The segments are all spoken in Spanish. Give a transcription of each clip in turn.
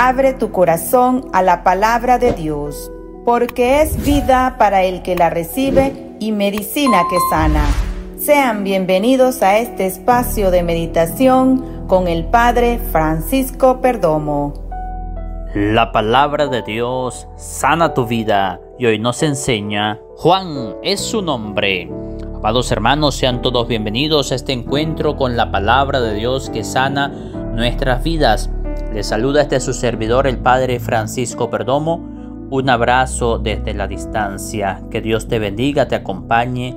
abre tu corazón a la palabra de Dios, porque es vida para el que la recibe y medicina que sana. Sean bienvenidos a este espacio de meditación con el Padre Francisco Perdomo. La palabra de Dios sana tu vida y hoy nos enseña Juan es su nombre. Amados hermanos, sean todos bienvenidos a este encuentro con la palabra de Dios que sana nuestras vidas. Les saluda este su servidor, el Padre Francisco Perdomo. Un abrazo desde la distancia. Que Dios te bendiga, te acompañe,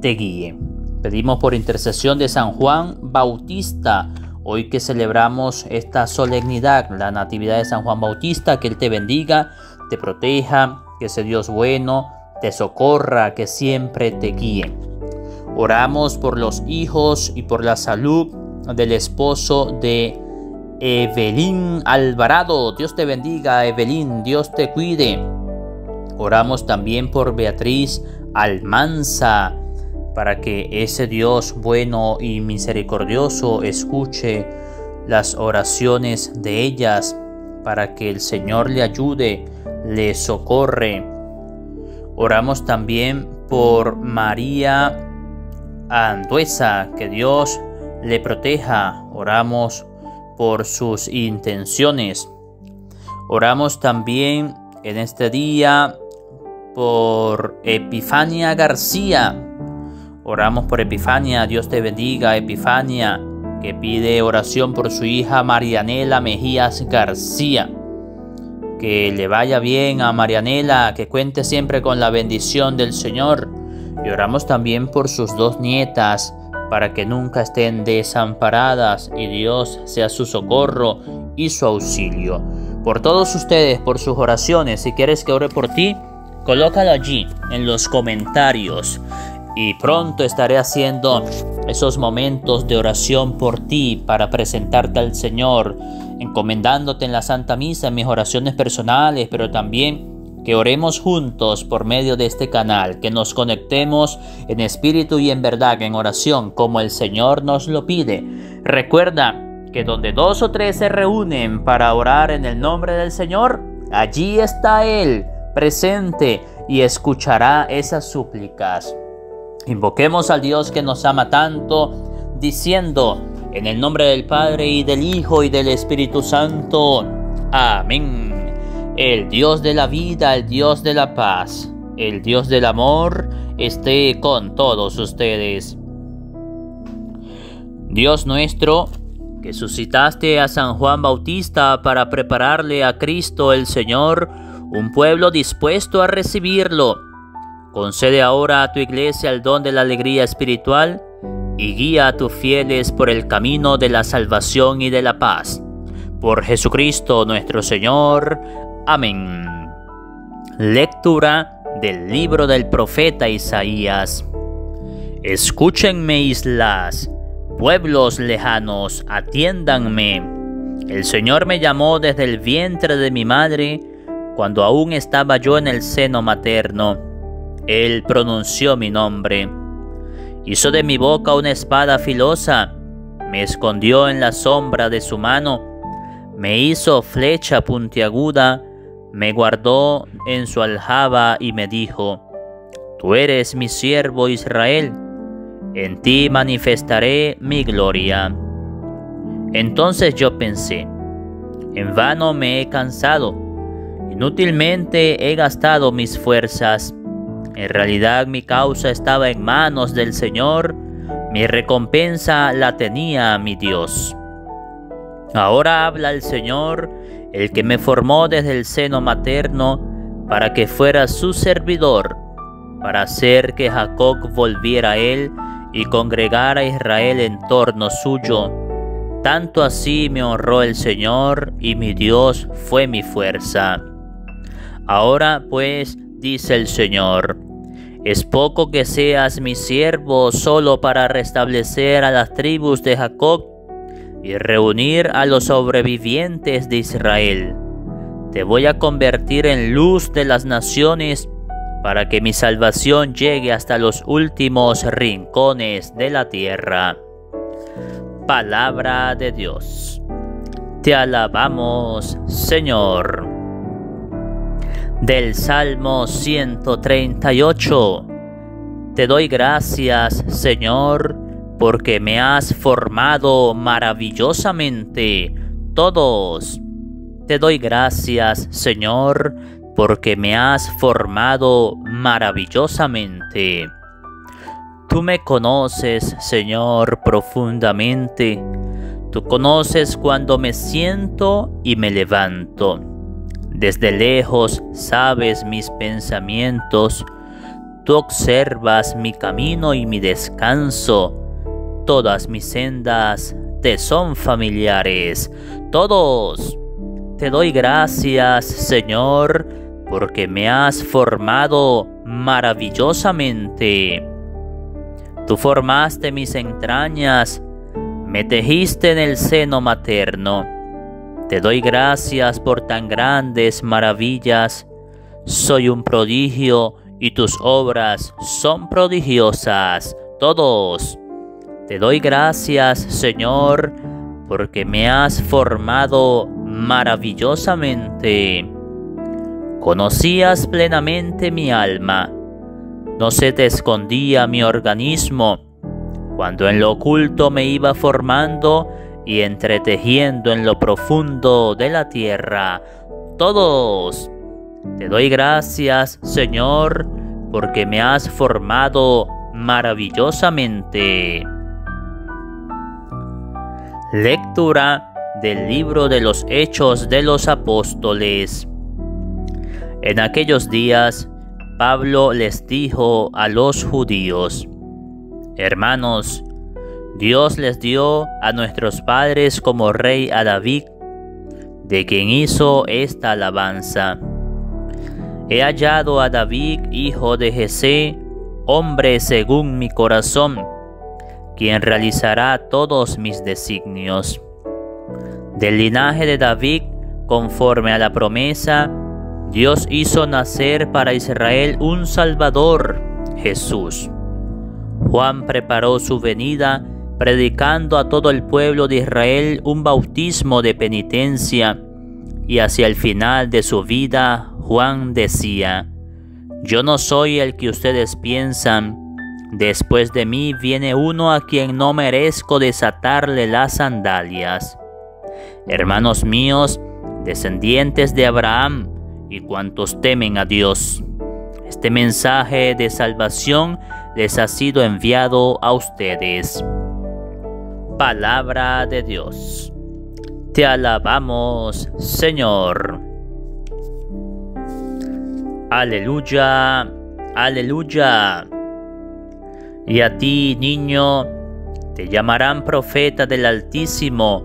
te guíe. Pedimos por intercesión de San Juan Bautista, hoy que celebramos esta solemnidad, la Natividad de San Juan Bautista, que Él te bendiga, te proteja, que ese Dios bueno te socorra, que siempre te guíe. Oramos por los hijos y por la salud del esposo de Evelyn Alvarado. Dios te bendiga, Evelyn, Dios te cuide. Oramos también por Beatriz Almanza, para que ese Dios bueno y misericordioso escuche las oraciones de ellas, para que el Señor le ayude, le socorre Oramos también por María Anduesa, que Dios le proteja. Oramos por sus intenciones. Oramos también en este día por Epifania García. Oramos por Epifania, Dios te bendiga, Epifania, que pide oración por su hija Marianela Mejías García que le vaya bien a Marianela, que cuente siempre con la bendición del Señor. Y oramos también por sus dos nietas, para que nunca estén desamparadas y Dios sea su socorro y su auxilio. Por todos ustedes, por sus oraciones, si quieres que ore por ti, colócalo allí en los comentarios y pronto estaré haciendo esos momentos de oración por ti para presentarte al Señor encomendándote en la Santa Misa en mis oraciones personales, pero también que oremos juntos por medio de este canal, que nos conectemos en espíritu y en verdad en oración como el Señor nos lo pide. Recuerda que donde dos o tres se reúnen para orar en el nombre del Señor, allí está Él presente y escuchará esas súplicas. Invoquemos al Dios que nos ama tanto, diciendo, en el nombre del Padre y del Hijo y del Espíritu Santo. Amén. El Dios de la vida, el Dios de la paz, el Dios del amor, esté con todos ustedes. Dios nuestro, que suscitaste a San Juan Bautista para prepararle a Cristo el Señor, un pueblo dispuesto a recibirlo. Concede ahora a tu iglesia el don de la alegría espiritual y guía a tus fieles por el camino de la salvación y de la paz. Por Jesucristo nuestro Señor. Amén. Lectura del libro del profeta Isaías. Escúchenme islas, pueblos lejanos, atiéndanme. El Señor me llamó desde el vientre de mi madre, cuando aún estaba yo en el seno materno. Él pronunció mi nombre. Hizo de mi boca una espada filosa, me escondió en la sombra de su mano, me hizo flecha puntiaguda, me guardó en su aljaba y me dijo, Tú eres mi siervo Israel, en ti manifestaré mi gloria. Entonces yo pensé, en vano me he cansado, inútilmente he gastado mis fuerzas en realidad mi causa estaba en manos del Señor, mi recompensa la tenía mi Dios. Ahora habla el Señor, el que me formó desde el seno materno, para que fuera su servidor, para hacer que Jacob volviera a él y congregara a Israel en torno suyo. Tanto así me honró el Señor y mi Dios fue mi fuerza. Ahora pues, dice el Señor, es poco que seas mi siervo solo para restablecer a las tribus de Jacob y reunir a los sobrevivientes de Israel. Te voy a convertir en luz de las naciones para que mi salvación llegue hasta los últimos rincones de la tierra. Palabra de Dios. Te alabamos, Señor. Del Salmo 138. Te doy gracias, Señor, porque me has formado maravillosamente. Todos. Te doy gracias, Señor, porque me has formado maravillosamente. Tú me conoces, Señor, profundamente. Tú conoces cuando me siento y me levanto. Desde lejos sabes mis pensamientos. Tú observas mi camino y mi descanso. Todas mis sendas te son familiares. Todos. Te doy gracias, Señor, porque me has formado maravillosamente. Tú formaste mis entrañas, me tejiste en el seno materno. Te doy gracias por tan grandes maravillas. Soy un prodigio y tus obras son prodigiosas. Todos. Te doy gracias, Señor, porque me has formado maravillosamente. Conocías plenamente mi alma. No se te escondía mi organismo. Cuando en lo oculto me iba formando y entretejiendo en lo profundo de la tierra. Todos. Te doy gracias, Señor, porque me has formado maravillosamente. Lectura del libro de los Hechos de los Apóstoles. En aquellos días, Pablo les dijo a los judíos, Hermanos, Dios les dio a nuestros padres como rey a David, de quien hizo esta alabanza. He hallado a David, hijo de Jesé, hombre según mi corazón, quien realizará todos mis designios. Del linaje de David, conforme a la promesa, Dios hizo nacer para Israel un Salvador, Jesús. Juan preparó su venida, predicando a todo el pueblo de Israel un bautismo de penitencia, y hacia el final de su vida Juan decía, Yo no soy el que ustedes piensan, después de mí viene uno a quien no merezco desatarle las sandalias. Hermanos míos, descendientes de Abraham y cuantos temen a Dios, este mensaje de salvación les ha sido enviado a ustedes. Palabra de Dios. Te alabamos, Señor. Aleluya, aleluya. Y a ti, niño, te llamarán profeta del Altísimo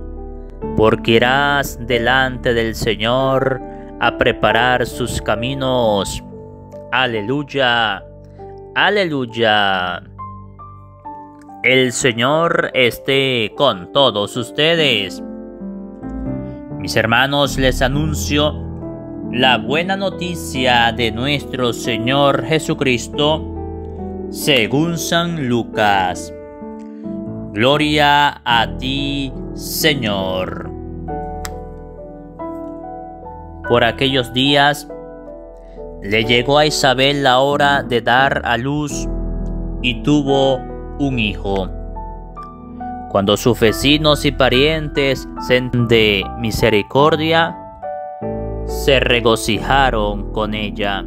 porque irás delante del Señor a preparar sus caminos. Aleluya, aleluya. El Señor esté con todos ustedes. Mis hermanos, les anuncio la buena noticia de nuestro Señor Jesucristo según San Lucas. Gloria a ti, Señor. Por aquellos días le llegó a Isabel la hora de dar a luz y tuvo un hijo. Cuando sus vecinos y parientes se de misericordia, se regocijaron con ella.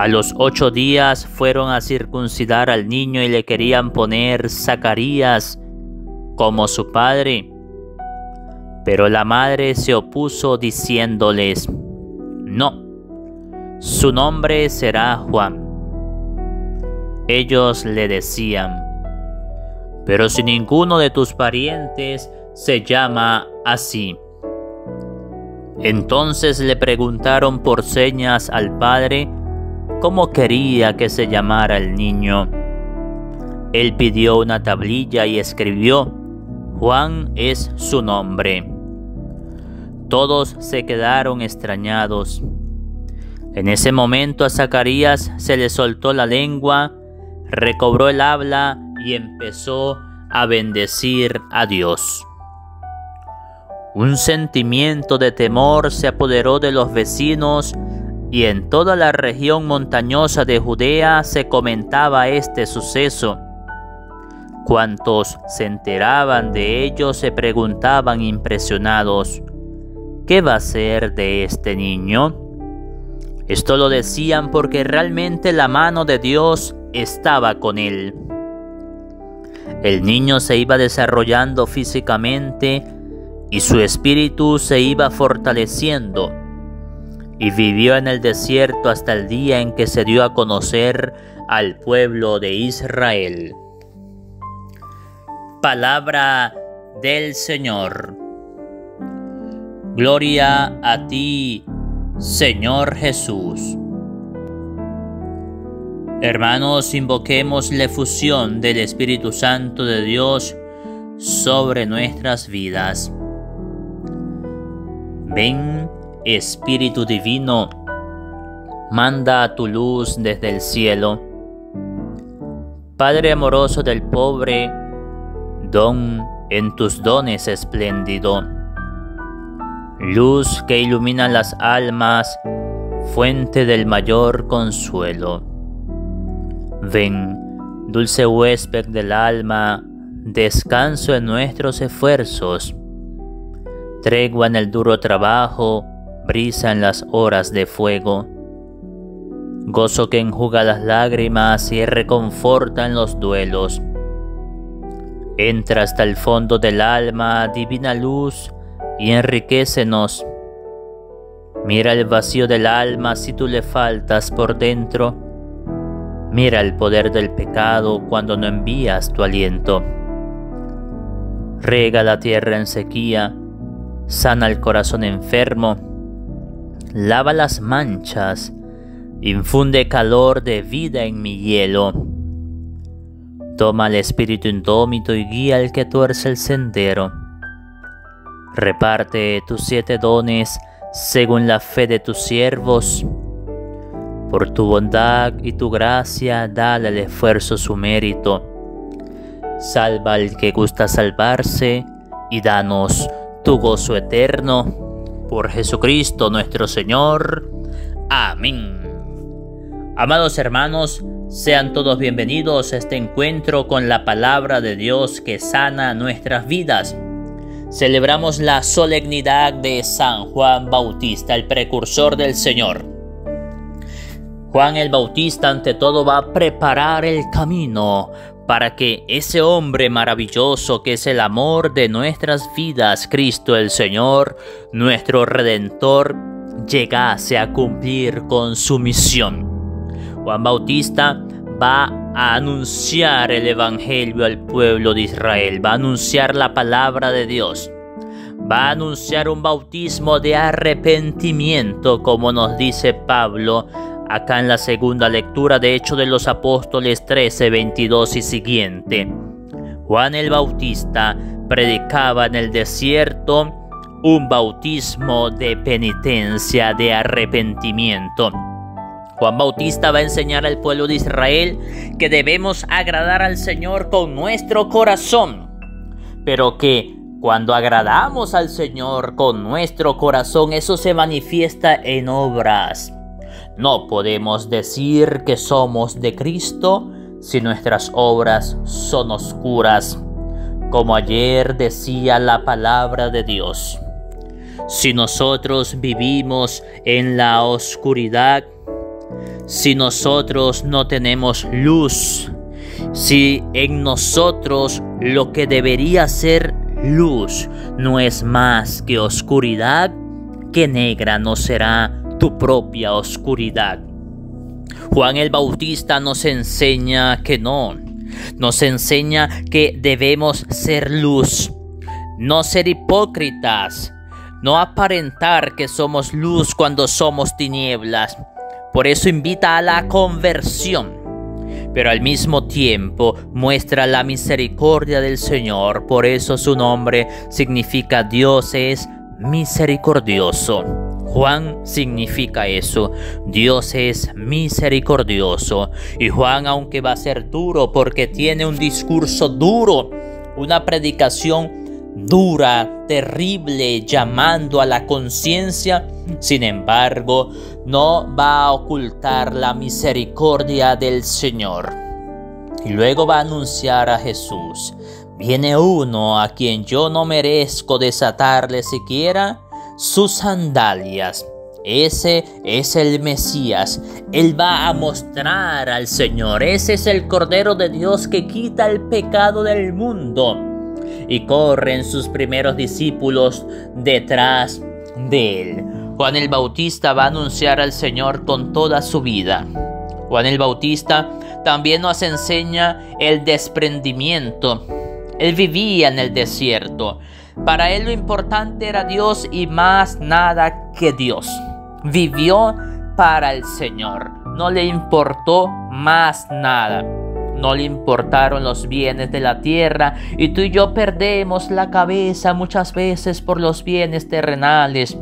A los ocho días fueron a circuncidar al niño y le querían poner Zacarías como su padre. Pero la madre se opuso diciéndoles, no, su nombre será Juan. Ellos le decían, pero si ninguno de tus parientes se llama así. Entonces le preguntaron por señas al padre cómo quería que se llamara el niño. Él pidió una tablilla y escribió, Juan es su nombre. Todos se quedaron extrañados. En ese momento a Zacarías se le soltó la lengua, recobró el habla y empezó a bendecir a Dios. Un sentimiento de temor se apoderó de los vecinos y en toda la región montañosa de Judea se comentaba este suceso. Cuantos se enteraban de ello se preguntaban impresionados, ¿qué va a ser de este niño? Esto lo decían porque realmente la mano de Dios estaba con él. El niño se iba desarrollando físicamente y su espíritu se iba fortaleciendo y vivió en el desierto hasta el día en que se dio a conocer al pueblo de Israel. Palabra del Señor. Gloria a ti, Señor Jesús. Hermanos, invoquemos la efusión del Espíritu Santo de Dios sobre nuestras vidas. Ven, Espíritu Divino, manda tu luz desde el cielo. Padre amoroso del pobre, don en tus dones espléndido. Luz que ilumina las almas, fuente del mayor consuelo. Ven, dulce huésped del alma, descanso en nuestros esfuerzos tregua en el duro trabajo, en las horas de fuego, gozo que enjuga las lágrimas y reconforta en los duelos. Entra hasta el fondo del alma, divina luz, y enriquecenos. Mira el vacío del alma si tú le faltas por dentro. Mira el poder del pecado cuando no envías tu aliento. Rega la tierra en sequía, sana el corazón enfermo, lava las manchas, infunde calor de vida en mi hielo. Toma el espíritu indómito y guía al que tuerce el sendero. Reparte tus siete dones según la fe de tus siervos. Por tu bondad y tu gracia, dale al esfuerzo su mérito. Salva al que gusta salvarse y danos tu gozo eterno. Por Jesucristo nuestro Señor. Amén. Amados hermanos, sean todos bienvenidos a este encuentro con la palabra de Dios que sana nuestras vidas. Celebramos la solemnidad de San Juan Bautista, el precursor del Señor. Juan el Bautista ante todo va a preparar el camino para que ese hombre maravilloso que es el amor de nuestras vidas, Cristo el Señor, nuestro Redentor, llegase a cumplir con su misión. Juan Bautista va a anunciar el Evangelio al pueblo de Israel, va a anunciar la palabra de Dios, va a anunciar un bautismo de arrepentimiento, como nos dice Pablo acá en la segunda lectura de Hechos de los Apóstoles 13, 22 y siguiente. Juan el Bautista predicaba en el desierto un bautismo de penitencia, de arrepentimiento. Juan Bautista va a enseñar al pueblo de Israel que debemos agradar al Señor con nuestro corazón, pero que cuando agradamos al Señor con nuestro corazón, eso se manifiesta en obras. No podemos decir que somos de Cristo si nuestras obras son oscuras, como ayer decía la palabra de Dios. Si nosotros vivimos en la oscuridad, si nosotros no tenemos luz, si en nosotros lo que debería ser luz no es más que oscuridad, que negra no será tu propia oscuridad. Juan el Bautista nos enseña que no, nos enseña que debemos ser luz, no ser hipócritas, no aparentar que somos luz cuando somos tinieblas. Por eso invita a la conversión, pero al mismo tiempo muestra la misericordia del Señor. Por eso su nombre significa Dios es misericordioso. Juan significa eso. Dios es misericordioso. Y Juan, aunque va a ser duro porque tiene un discurso duro, una predicación dura, terrible, llamando a la conciencia, sin embargo, no va a ocultar la misericordia del Señor. Y luego va a anunciar a Jesús. Viene uno a quien yo no merezco desatarle siquiera sus sandalias. Ese es el Mesías. Él va a mostrar al Señor. Ese es el Cordero de Dios que quita el pecado del mundo. Y corren sus primeros discípulos detrás de él. Juan el Bautista va a anunciar al Señor con toda su vida. Juan el Bautista también nos enseña el desprendimiento. Él vivía en el desierto. Para él lo importante era Dios y más nada que Dios. Vivió para el Señor. No le importó más nada. No le importaron los bienes de la tierra y tú y yo perdemos la cabeza muchas veces por los bienes terrenales.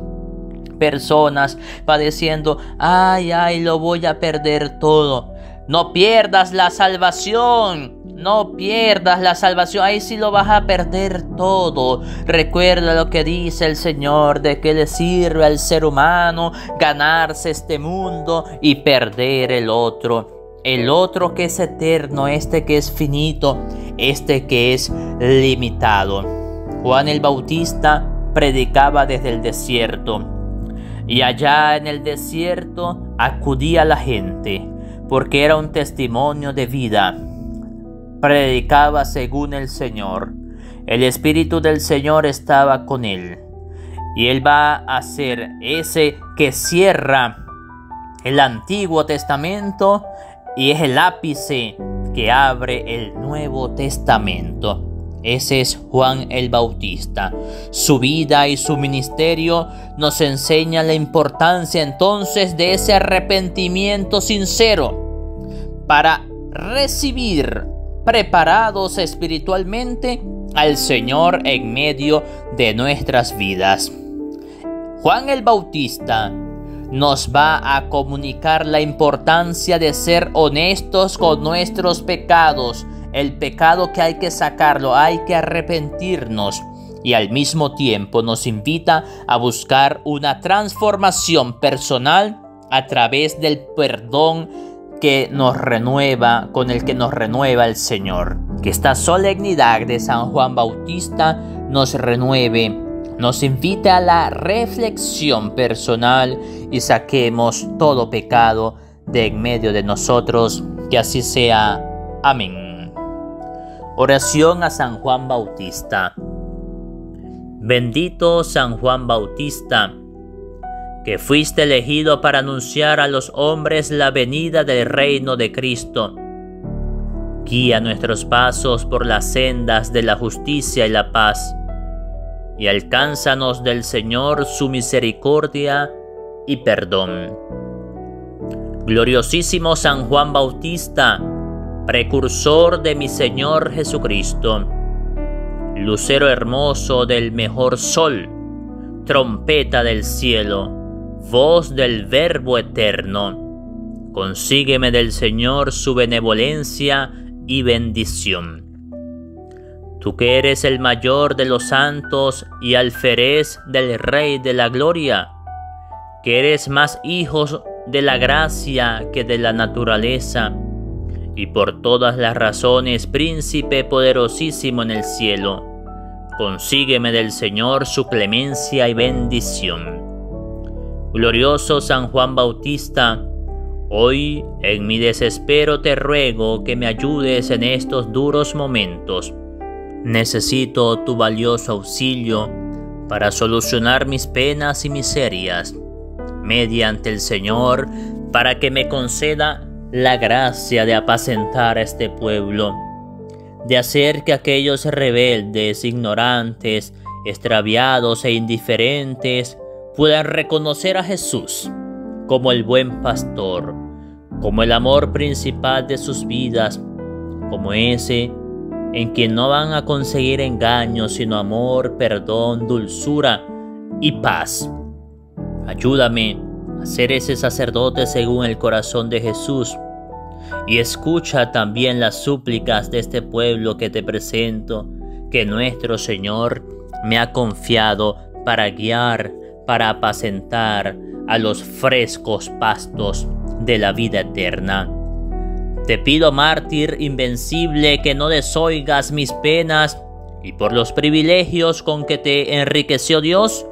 Personas padeciendo, ay, ay, lo voy a perder todo. No pierdas la salvación. No pierdas la salvación, ahí sí lo vas a perder todo. Recuerda lo que dice el Señor, de que le sirve al ser humano ganarse este mundo y perder el otro. El otro que es eterno, este que es finito, este que es limitado. Juan el Bautista predicaba desde el desierto. Y allá en el desierto acudía la gente, porque era un testimonio de vida predicaba según el Señor. El Espíritu del Señor estaba con él. Y él va a ser ese que cierra el Antiguo Testamento y es el ápice que abre el Nuevo Testamento. Ese es Juan el Bautista. Su vida y su ministerio nos enseñan la importancia entonces de ese arrepentimiento sincero para recibir preparados espiritualmente al Señor en medio de nuestras vidas. Juan el Bautista nos va a comunicar la importancia de ser honestos con nuestros pecados, el pecado que hay que sacarlo, hay que arrepentirnos y al mismo tiempo nos invita a buscar una transformación personal a través del perdón que nos renueva, con el que nos renueva el Señor. Que esta solemnidad de San Juan Bautista nos renueve, nos invite a la reflexión personal y saquemos todo pecado de en medio de nosotros. Que así sea. Amén. Oración a San Juan Bautista. Bendito San Juan Bautista que fuiste elegido para anunciar a los hombres la venida del reino de Cristo. Guía nuestros pasos por las sendas de la justicia y la paz, y alcánzanos del Señor su misericordia y perdón. Gloriosísimo San Juan Bautista, precursor de mi Señor Jesucristo, lucero hermoso del mejor sol, trompeta del cielo, voz del Verbo eterno, consígueme del Señor su benevolencia y bendición. Tú que eres el mayor de los santos y alférez del Rey de la Gloria, que eres más hijos de la gracia que de la naturaleza, y por todas las razones príncipe poderosísimo en el cielo, consígueme del Señor su clemencia y bendición. Glorioso San Juan Bautista, hoy en mi desespero te ruego que me ayudes en estos duros momentos. Necesito tu valioso auxilio para solucionar mis penas y miserias, mediante el Señor, para que me conceda la gracia de apacentar a este pueblo, de hacer que aquellos rebeldes, ignorantes, extraviados e indiferentes puedan reconocer a Jesús como el buen pastor, como el amor principal de sus vidas, como ese en quien no van a conseguir engaños, sino amor, perdón, dulzura y paz. Ayúdame ser ese sacerdote según el corazón de Jesús y escucha también las súplicas de este pueblo que te presento, que nuestro Señor me ha confiado para guiar, para apacentar a los frescos pastos de la vida eterna. Te pido, mártir invencible, que no desoigas mis penas y por los privilegios con que te enriqueció Dios,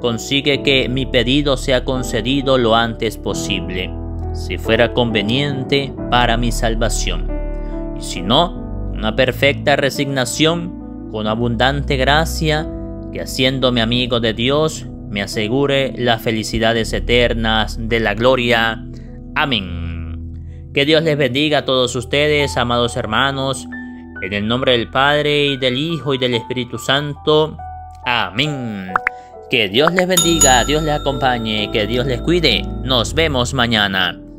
consigue que mi pedido sea concedido lo antes posible, si fuera conveniente para mi salvación. Y si no, una perfecta resignación con abundante gracia, que haciéndome amigo de Dios, me asegure las felicidades eternas de la gloria. Amén. Que Dios les bendiga a todos ustedes, amados hermanos, en el nombre del Padre y del Hijo y del Espíritu Santo. Amén. Que Dios les bendiga, Dios les acompañe, que Dios les cuide. Nos vemos mañana.